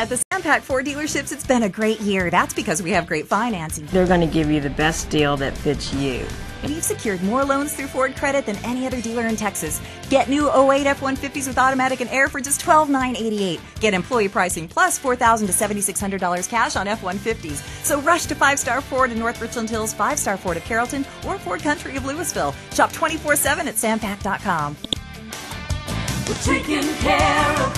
At the Sam Pack Ford dealerships, it's been a great year. That's because we have great financing. They're going to give you the best deal that fits you. We've secured more loans through Ford Credit than any other dealer in Texas. Get new 08 F-150s with automatic and air for just $12,988. Get employee pricing plus $4,000 to $7,600 cash on F-150s. So rush to 5-Star Ford in North Richland Hills, 5-Star Ford of Carrollton, or Ford Country of Lewisville. Shop 24-7 at sampack.com. We're taking care of.